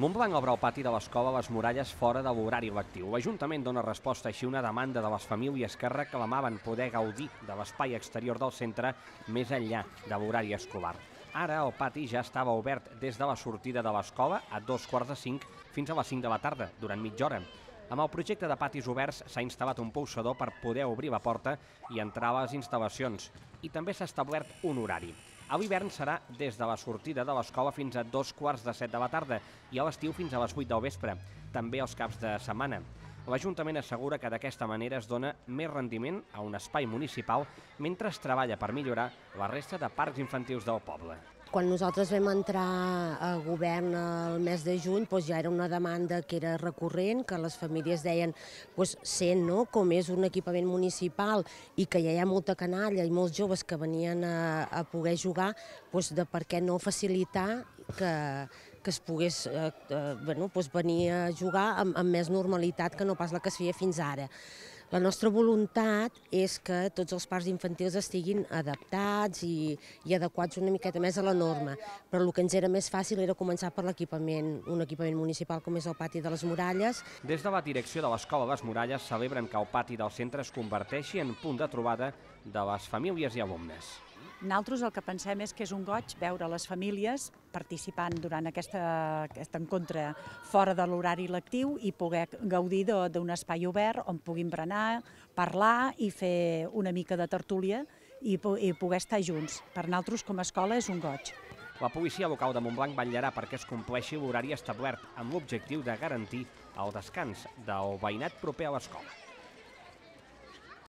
Montblanc obre el pati de l'escola les muralles fora de l'horari lectiu. L'Ajuntament dona resposta així a una demanda de les famílies que reclamaven poder gaudir de l'espai exterior del centre més enllà de l'horari escolar. Ara el pati ja estava obert des de la sortida de l'escola a dos quarts de cinc fins a les 5 de la tarda, durant mitja hora. Amb el projecte de patis oberts s'ha instal·lat un polsador per poder obrir la porta i entrar a les instal·lacions. I també s'ha establert un horari. A l'hivern serà des de la sortida de l'escola fins a dos quarts de set de la tarda i a l'estiu fins a les 8 del vespre, també els caps de setmana. L'Ajuntament assegura que d'aquesta manera es dona més rendiment a un espai municipal mentre es treballa per millorar la resta de parcs infantils del poble. Quan nosaltres vam entrar a govern el mes de juny, doncs ja era una demanda que era recurrent, que les famílies deien, doncs, sent no, com és un equipament municipal i que ja hi ha molta canalla i molts joves que venien a, a poder jugar, doncs de per què no facilitar que, que es pogués eh, eh, bueno, doncs venir a jugar amb, amb més normalitat que no pas la que es feia fins ara. La nostra voluntat és que tots els parcs infantils estiguin adaptats i, i adequats una miqueta més a la norma, però el que ens era més fàcil era començar per l'equipament, un equipament municipal com és el pati de les Muralles. Des de la direcció de l'Escola Les Muralles celebren que el pati del centre es converteixi en punt de trobada de les famílies i alumnes. Nosaltres el que pensem és que és un goig veure les famílies participant durant aquesta, aquest encontre fora de l'horari lectiu i poder gaudir d'un espai obert on puguin berenar, parlar i fer una mica de tertúlia i, i poder estar junts. Per nosaltres com a escola és un goig. La policia local de Montblanc vetllarà perquè es compleixi l'horari establert amb l'objectiu de garantir el descans del veïnat proper a l'escola.